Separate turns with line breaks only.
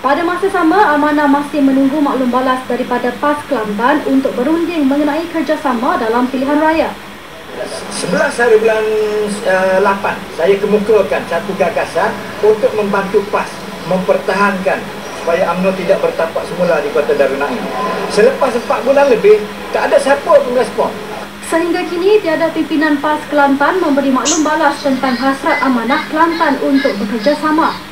Pada masa sama, Amanah masih menunggu maklum balas daripada PAS Kelamban untuk berunding mengenai kerjasama dalam pilihan raya.
Sebelas hari bulan eh, uh, 8, saya kemukakan satu gagasan untuk membantu PAS mempertahankan supaya UMNO tidak bertapak semula di Kota Darul Naim. Selepas 4 bulan lebih, tak ada siapa pun respon.
Sehingga kini, tiada pimpinan PAS Kelantan memberi maklum balas tentang hasrat amanah Kelantan untuk bekerjasama.